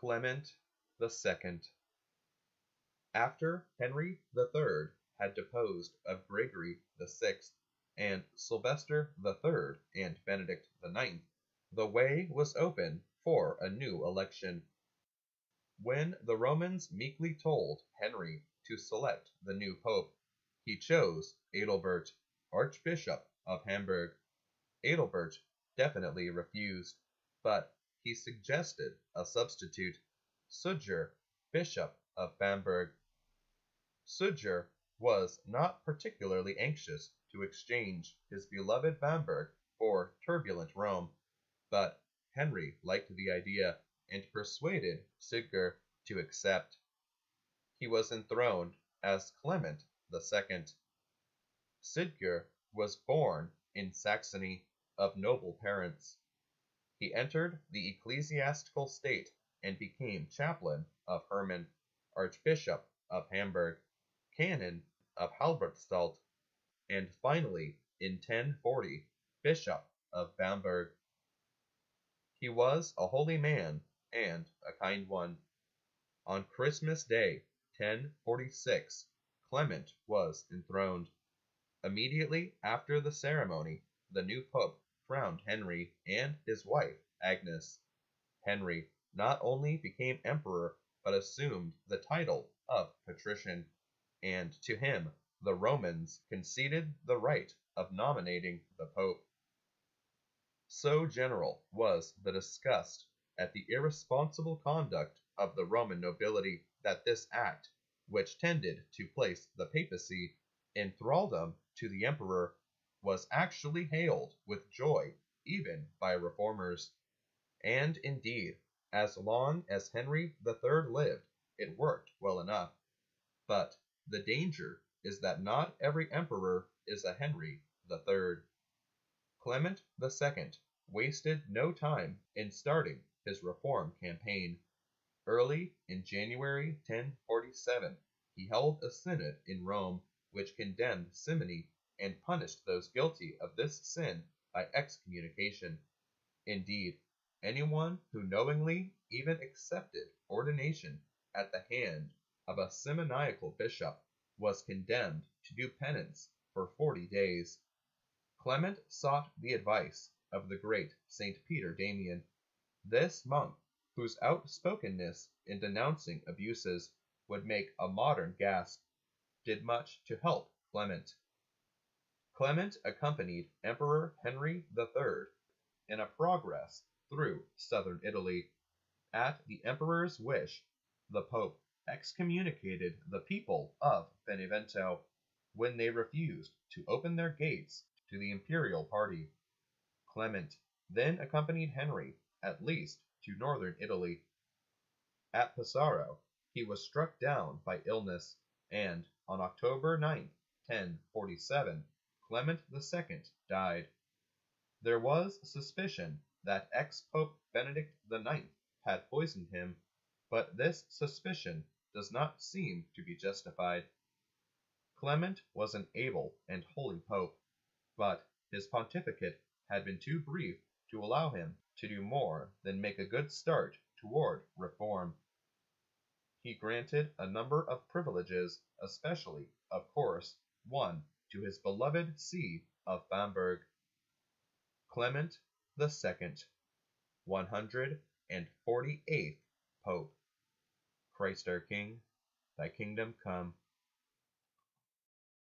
Clement II After Henry III had deposed of Gregory VI and Sylvester III and Benedict IX, the way was open for a new election. When the Romans meekly told Henry to select the new Pope, he chose Adalbert, Archbishop of Hamburg. Adalbert definitely refused, but he suggested a substitute, Suger, Bishop of Bamberg. Suger was not particularly anxious to exchange his beloved Bamberg for turbulent Rome, but Henry liked the idea and persuaded Suger to accept. He was enthroned as Clement II. Suger was born in Saxony of noble parents. He entered the ecclesiastical state and became chaplain of Hermann, Archbishop of Hamburg, canon of Halberstadt, and finally, in 1040, Bishop of Bamberg. He was a holy man and a kind one. On Christmas Day, 1046, Clement was enthroned. Immediately after the ceremony, the new pope crowned Henry and his wife Agnes. Henry not only became emperor, but assumed the title of patrician, and to him the Romans conceded the right of nominating the pope. So general was the disgust at the irresponsible conduct of the Roman nobility that this act, which tended to place the papacy in thraldom to the emperor, was actually hailed with joy even by reformers. And indeed, as long as Henry III lived, it worked well enough. But the danger is that not every emperor is a Henry III. Clement II wasted no time in starting his reform campaign. Early in January 1047 he held a synod in Rome which condemned simony and punished those guilty of this sin by excommunication. Indeed, anyone who knowingly even accepted ordination at the hand of a simoniacal bishop was condemned to do penance for forty days. Clement sought the advice of the great St. Peter Damian. This monk, whose outspokenness in denouncing abuses would make a modern gasp, did much to help Clement. Clement accompanied Emperor Henry III in a progress through southern Italy. At the emperor's wish, the pope excommunicated the people of Benevento when they refused to open their gates to the imperial party. Clement then accompanied Henry at least to northern Italy. At Pesaro he was struck down by illness, and on October 9, 1047, Clement II died. There was suspicion that ex-Pope Benedict IX had poisoned him, but this suspicion does not seem to be justified. Clement was an able and holy pope, but his pontificate had been too brief to allow him to do more than make a good start toward reform. He granted a number of privileges, especially, of course, one to his beloved see of Bamberg. Clement the Second, one hundred and forty eighth Pope. Christ our King, thy kingdom come.